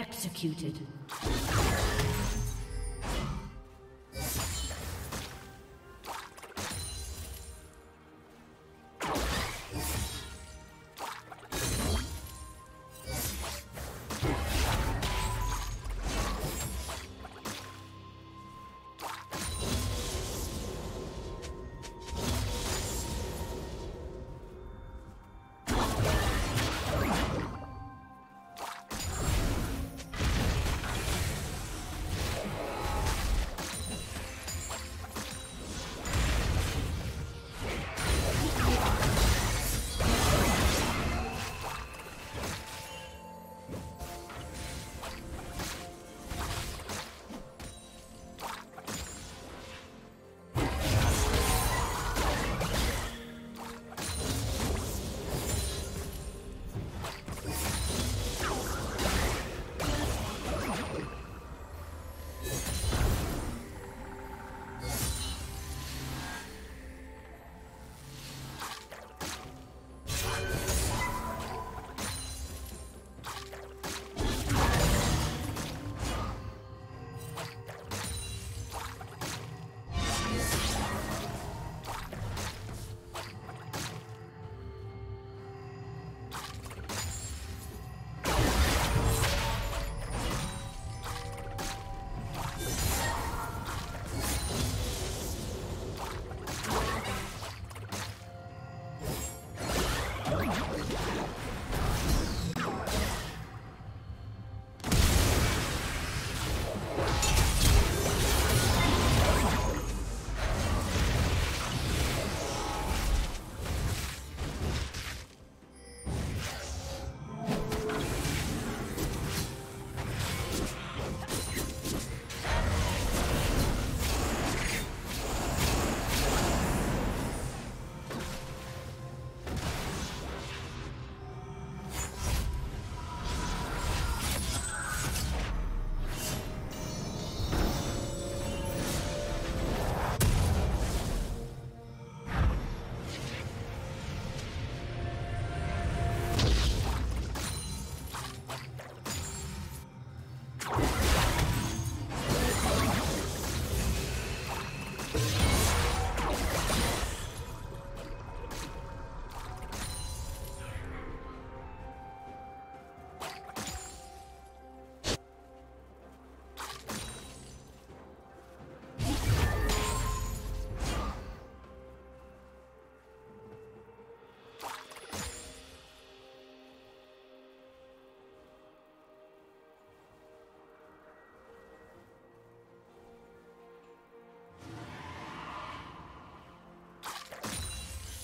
Executed.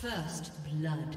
First blood.